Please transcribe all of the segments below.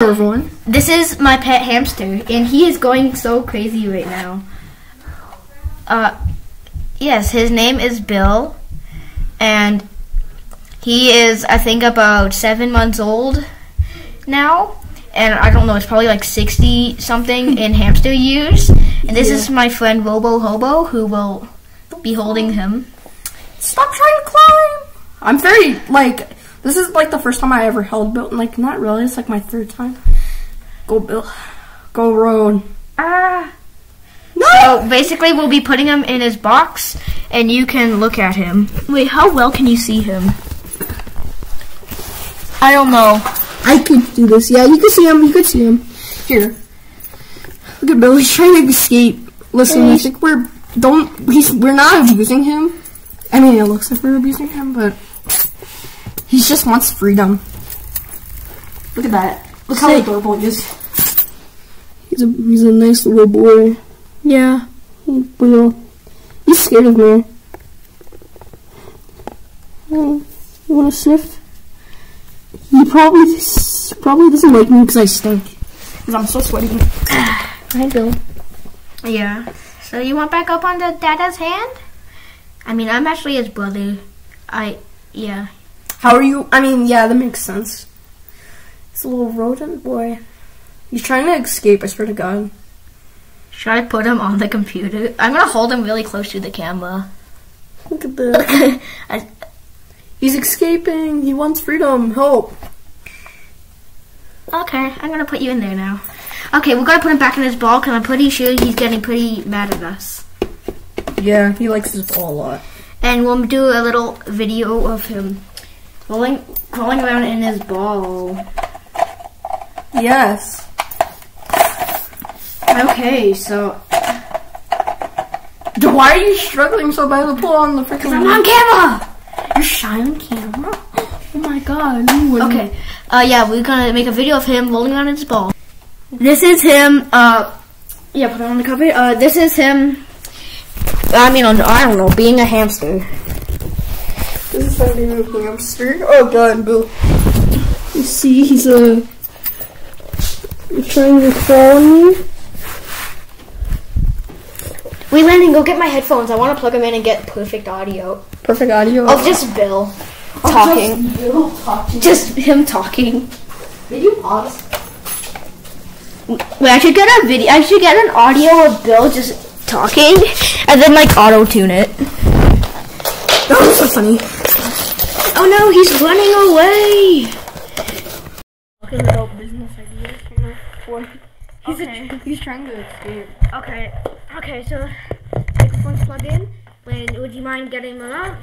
everyone. This is my pet hamster, and he is going so crazy right now. Uh, yes, his name is Bill, and he is, I think, about seven months old now. And I don't know, it's probably like 60 something in hamster years. And this is my friend Robo Hobo, who will be holding him. Stop trying to climb. I'm very like this is like the first time I ever held Bill. Like not really. It's like my third time. Go Bill. Go Road. Ah. No. So basically, we'll be putting him in his box, and you can look at him. Wait, how well can you see him? I don't know. I could do this. Yeah, you can see him. You can see him. Here. Look at Bill. He's trying to escape. Listen, I think we're don't. He's we're not abusing him. I mean, it looks like we're abusing him, but he just wants freedom. Look at that. Look how adorable he is. He's a he's a nice little boy. Yeah. Bill. He's scared of me. Oh, you want to sniff? He probably probably doesn't like me because I stink. Because I'm so sweaty. Hi, Bill. Yeah. So you want back up on the dada's hand? I mean, I'm actually his brother. I, yeah. How are you? I mean, yeah, that makes sense. It's a little rodent boy. He's trying to escape. I swear to God. Should I put him on the computer? I'm gonna hold him really close to the camera. Look at this. I, He's escaping. He wants freedom. Help. okay, I'm gonna put you in there now. Okay, we're gonna put him back in his ball because I'm pretty sure he's getting pretty mad at us. Yeah, he likes his ball a lot. And we'll do a little video of him rolling, crawling around in his ball. Yes. Okay, so Why are you struggling so bad to pull on the freaking? I'm on camera. You're shy on camera. Oh my god. Okay. Uh, yeah, we're gonna make a video of him rolling around in his ball. This is him. Uh, yeah, put it on the cover. Uh, this is him. I mean, I don't know, being a hamster. This is how being a hamster. Oh god, Bill. You see, he's a. He's trying to crawl on me. Wait, Landon, go get my headphones. I want to plug them in and get perfect audio Perfect audio. of just Bill talking. Just Bill talking. Just him talking. Did you pause? Wait, I should get a video. I should get an audio of Bill just talking, and then like auto tune it. That was so funny. Oh no, he's running away. Talking about business ideas from the. He's, Okay. a, he's trying to escape. Okay, okay, so microphone's plugged in. Landon, would you mind getting them out?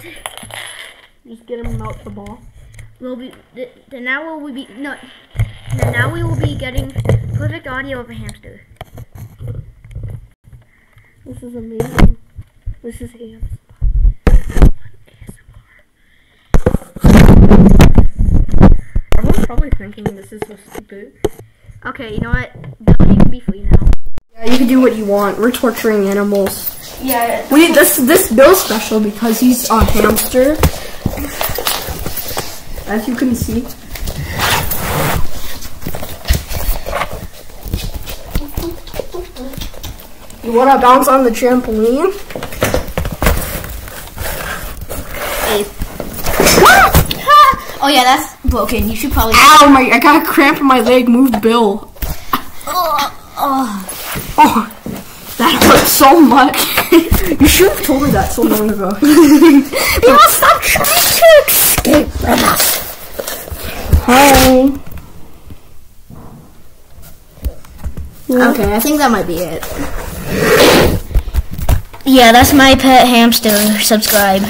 Just get him out the ball. We'll be. Then now we'll be no. Then now we will be getting perfect audio of a hamster. This is amazing. This is hands. Probably thinking this is so stupid. Okay, you know what? You can be free now. Yeah, you can do what you want. We're torturing animals. Yeah. We this this Bill's special because he's a hamster. As you can see. You wanna bounce on the trampoline? Oh yeah, that's broken. You should probably. Ow, my I got a cramp in my leg. Move Bill. Oh, Oh, oh that hurt so much. you should have told me that so long ago. Bill, stop trying to escape from us. Hi. Okay, I think that might be it. Yeah, that's my pet hamster. Subscribe.